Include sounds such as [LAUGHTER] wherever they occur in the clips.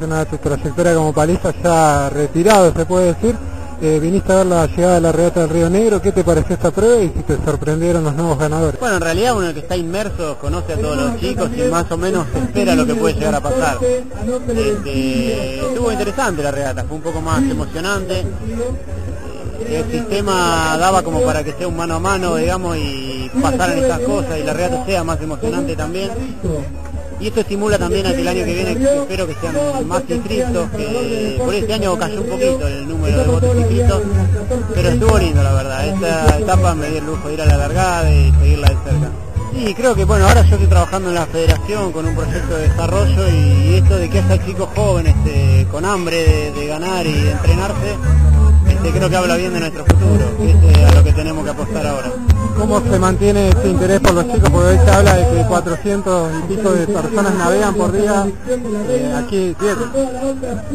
relación a tu trayectoria como palista ya retirado, se puede decir. Eh, viniste a ver la llegada de la regata del Río Negro, ¿qué te pareció esta prueba y si te sorprendieron los nuevos ganadores? Bueno, en realidad uno que está inmerso conoce a todos los chicos y más o menos espera lo que puede llegar a pasar. Este, estuvo interesante la regata, fue un poco más emocionante. El sistema daba como para que sea un mano a mano, digamos, y pasaran esas cosas y la regata sea más emocionante también y esto estimula también a que el año que viene espero que sean más inscritos, que por este año cayó un poquito el número de votos inscritos, pero estuvo lindo la verdad, esta etapa me dio el lujo de ir a la largada y seguirla de cerca. Y creo que bueno, ahora yo estoy trabajando en la federación con un proyecto de desarrollo y esto de que haya chicos jóvenes este, con hambre de, ganar y de entrenarse, este, creo que habla bien de nuestro futuro, que es eh, a lo que tenemos que apostar. ¿Cómo se mantiene este interés por los chicos? Porque hoy se habla de que 400 y pico de personas navegan por día, eh, aquí 7.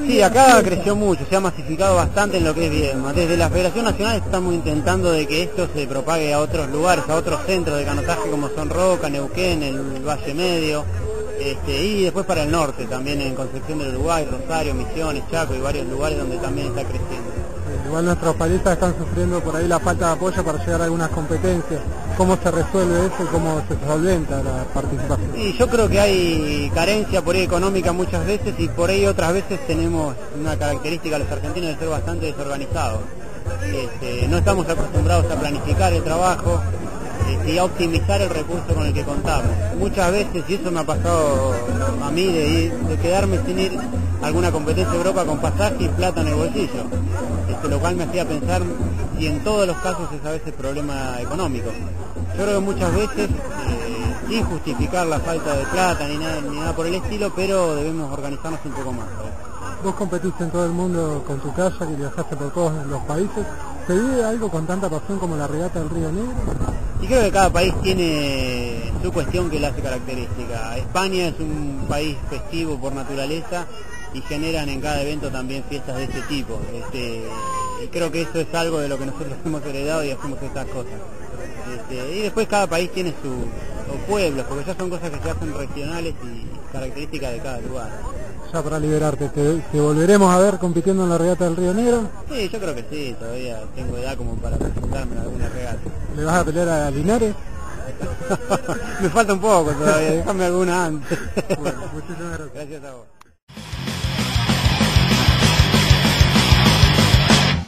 Sí, acá creció mucho, se ha masificado bastante en lo que es Viedma. Desde la Federación Nacional estamos intentando de que esto se propague a otros lugares, a otros centros de canotaje como son Roca, Neuquén, el Valle Medio, este, y después para el norte, también en Concepción del Uruguay, Rosario, Misiones, Chaco y varios lugares donde también está creciendo. Igual nuestros palistas están sufriendo por ahí la falta de apoyo para llegar a algunas competencias. ¿Cómo se resuelve eso cómo se solventa la participación? Y yo creo que hay carencia por ahí económica muchas veces y por ahí otras veces tenemos una característica los argentinos de ser bastante desorganizados. Este, no estamos acostumbrados a planificar el trabajo, y optimizar el recurso con el que contamos. Muchas veces, y eso me ha pasado a mí, de, de quedarme sin ir a alguna competencia de Europa con pasaje y plata en el bolsillo, este, lo cual me hacía pensar si en todos los casos es a veces problema económico. Yo creo que muchas veces, eh, sin justificar la falta de plata ni nada, ni nada por el estilo, pero debemos organizarnos un poco más. Vos competiste en todo el mundo con tu casa, que viajaste por todos los países. ¿Te vive algo con tanta pasión como la regata del Río Negro? Y creo que cada país tiene su cuestión que la hace característica. España es un país festivo por naturaleza y generan en cada evento también fiestas de este tipo. Este, y creo que eso es algo de lo que nosotros [LAUGHS] hemos heredado y hacemos estas cosas. Este, y después cada país tiene sus pueblos, porque ya son cosas que se hacen regionales y características de cada lugar ya para liberarte. ¿Te, volveremos a ver compitiendo en la regata del Río Negro? Sí, yo creo que sí, todavía tengo edad como para presentarme en alguna regata. ¿Le vas a pelear a Linares? [LAUGHS] Me falta un poco todavía, déjame alguna antes. bueno, muchísimas gracias. Gracias a vos.